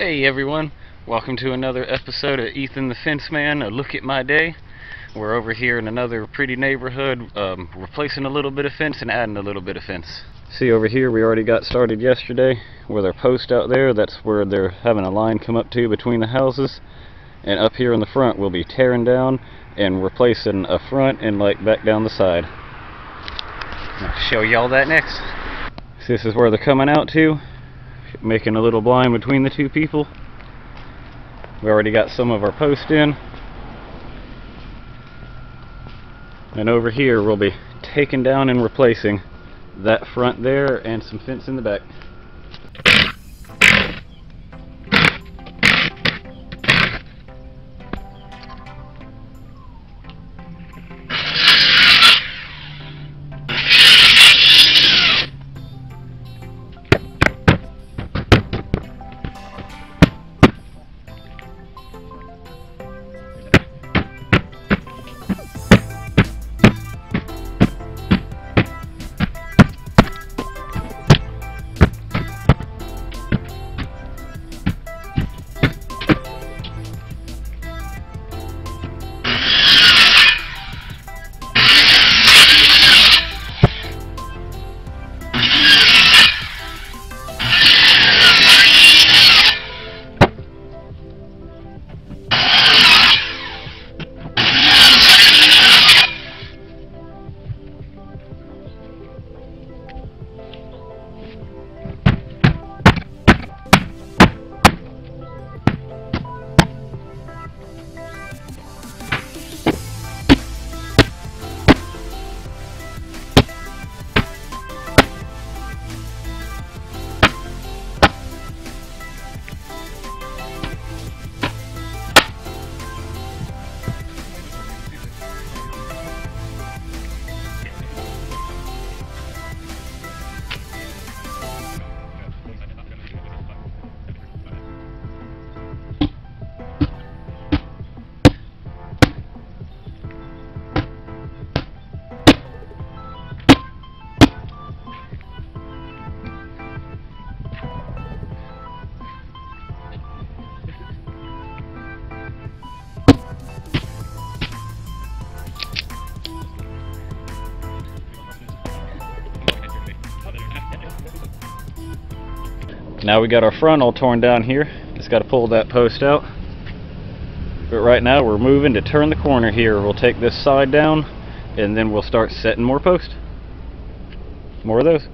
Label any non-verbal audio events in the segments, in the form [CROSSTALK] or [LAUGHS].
Hey everyone, welcome to another episode of Ethan the Fence Man, a look at my day. We're over here in another pretty neighborhood, um, replacing a little bit of fence and adding a little bit of fence. See over here, we already got started yesterday with our post out there. That's where they're having a line come up to between the houses. And up here in the front, we'll be tearing down and replacing a front and like back down the side. I'll show y'all that next. So this is where they're coming out to making a little blind between the two people. We already got some of our post in. And over here we'll be taking down and replacing that front there and some fence in the back. Now we got our front all torn down here. Just got to pull that post out. But right now we're moving to turn the corner here. We'll take this side down and then we'll start setting more posts. More of those.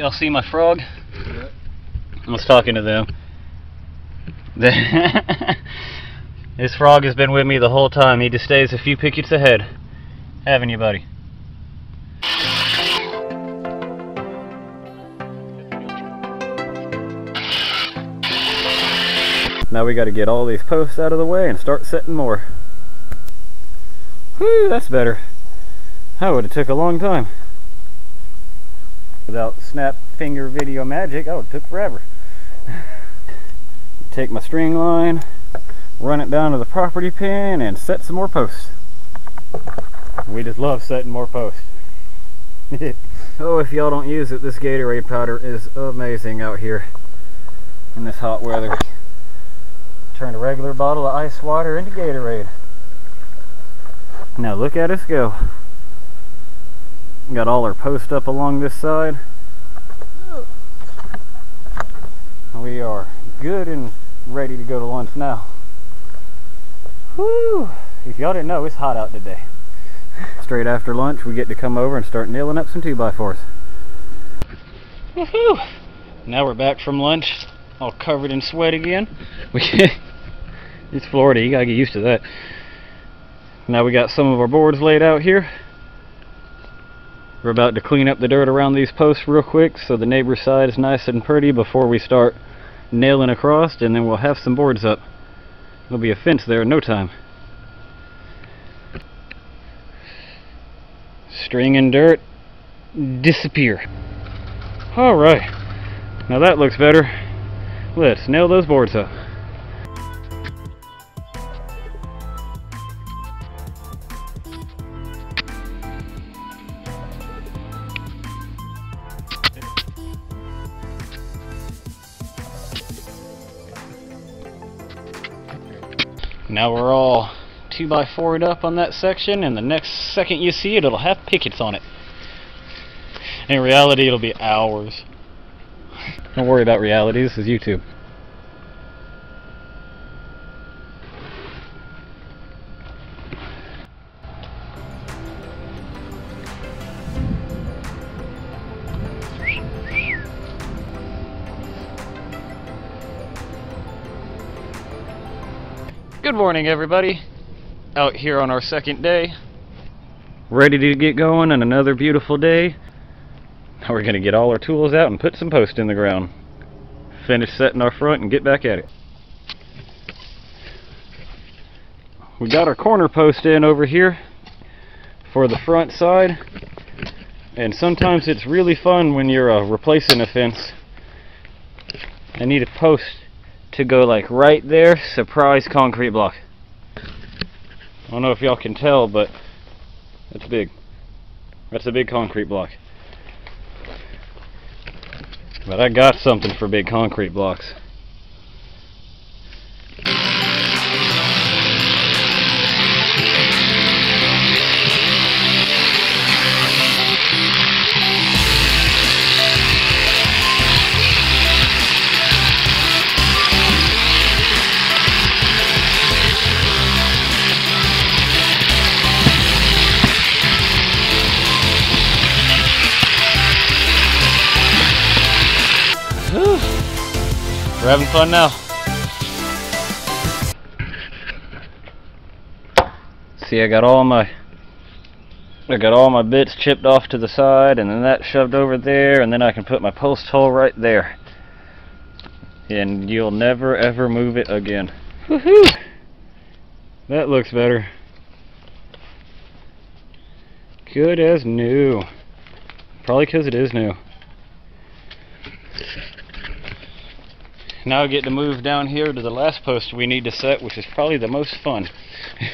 Y'all see my frog? Yeah. I was talking to them. [LAUGHS] this frog has been with me the whole time. He just stays a few pickets ahead. Haven't you, buddy? Now we got to get all these posts out of the way and start setting more. Whew, that's better. That would have took a long time. Without snap finger video magic, oh, it took forever. [LAUGHS] take my string line, run it down to the property pin, and set some more posts. We just love setting more posts. [LAUGHS] oh, if y'all don't use it, this Gatorade powder is amazing out here in this hot weather. Turn a regular bottle of ice water into Gatorade. Now look at us go. Got all our posts up along this side. We are good and ready to go to lunch now. Whew! If y'all didn't know, it's hot out today. Straight after lunch, we get to come over and start nailing up some 2x4s. Woohoo! Now we're back from lunch, all covered in sweat again. [LAUGHS] It's Florida, you gotta get used to that. Now we got some of our boards laid out here. We're about to clean up the dirt around these posts real quick so the neighbor side is nice and pretty before we start nailing across and then we'll have some boards up. There'll be a fence there in no time. String and dirt disappear. Alright, now that looks better. Let's nail those boards up. Now we're all 2 by 4 up on that section, and the next second you see it, it'll have pickets on it. In reality, it'll be hours. Don't worry about reality, this is YouTube. Good morning, everybody. Out here on our second day. Ready to get going on another beautiful day. Now we're going to get all our tools out and put some posts in the ground. Finish setting our front and get back at it. We got our corner post in over here for the front side. And sometimes it's really fun when you're uh, replacing a fence. I need a post to go like right there, surprise concrete block. I don't know if y'all can tell, but that's big. That's a big concrete block. But I got something for big concrete blocks. We're having fun now. See, I got all my I got all my bits chipped off to the side and then that shoved over there and then I can put my post hole right there. And you'll never ever move it again. Woohoo! That looks better. Good as new. Probably because it is new. Now get to move down here to the last post we need to set, which is probably the most fun.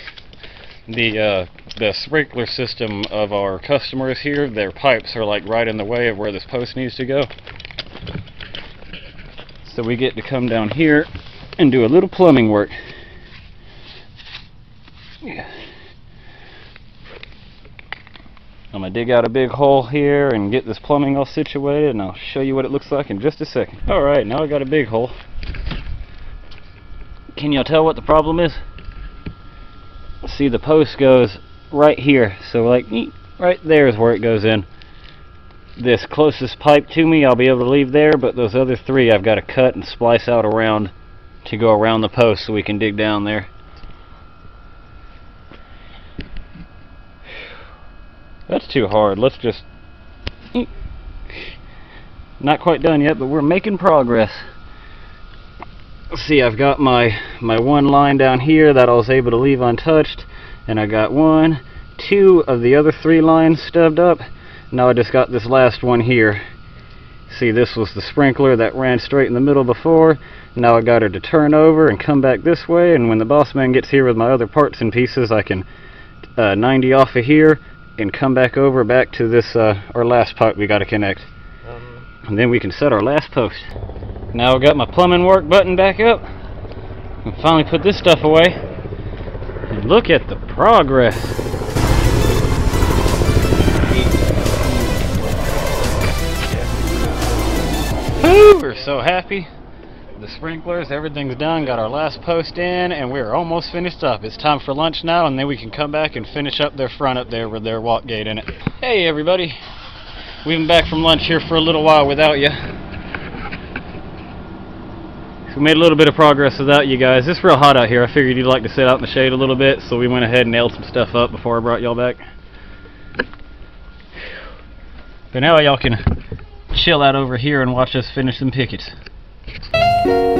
[LAUGHS] the uh, the sprinkler system of our customers here, their pipes are like right in the way of where this post needs to go. So we get to come down here and do a little plumbing work. Yeah. I'm going to dig out a big hole here and get this plumbing all situated and I'll show you what it looks like in just a second. Alright, now I got a big hole. Can y'all tell what the problem is? See the post goes right here, so like right there is where it goes in. This closest pipe to me I'll be able to leave there, but those other three I've got to cut and splice out around to go around the post so we can dig down there. That's too hard. Let's just... Not quite done yet, but we're making progress. See, I've got my, my one line down here that I was able to leave untouched. And I got one, two of the other three lines stubbed up. Now I just got this last one here. See, this was the sprinkler that ran straight in the middle before. Now I got her to turn over and come back this way, and when the boss man gets here with my other parts and pieces, I can uh, 90 off of here and come back over back to this, uh, our last pipe we got to connect. Um, And then we can set our last post. Now I've got my plumbing work button back up. And finally put this stuff away. And look at the progress. Woo, we're so happy. The sprinklers, everything's done. Got our last post in, and we're almost finished up. It's time for lunch now, and then we can come back and finish up their front up there with their walk gate in it. Hey, everybody. We've been back from lunch here for a little while without you. We made a little bit of progress without you guys. It's real hot out here. I figured you'd like to sit out in the shade a little bit, so we went ahead and nailed some stuff up before I brought y'all back. But now y'all can chill out over here and watch us finish some pickets. Thank you.